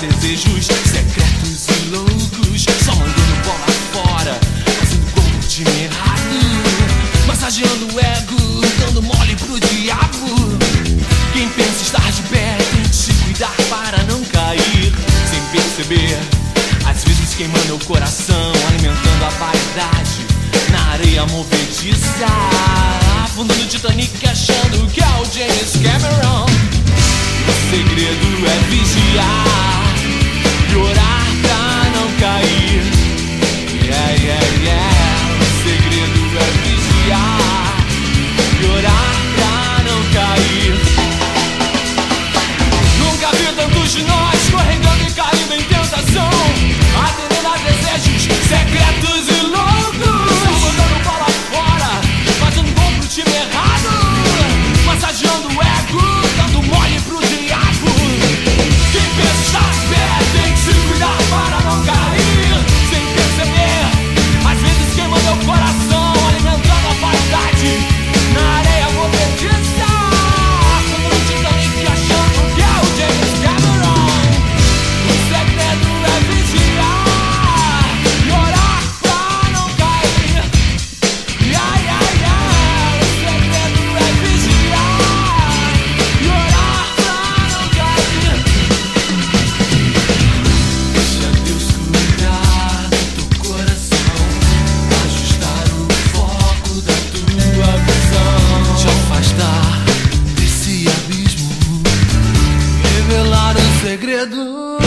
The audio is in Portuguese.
desejos secretos e loucos. Só mandando bola fora, fazendo gol de errado. Massageando o ego, dando mole pro diabo. Quem pensa estar de pé tem que se cuidar para não cair. Sem perceber, às vezes queimando o coração, alimentando a vaidade. Na areia movediça, afundando o Titanic, achando que é o James Cameron. O segredo é vigiar. o segredo.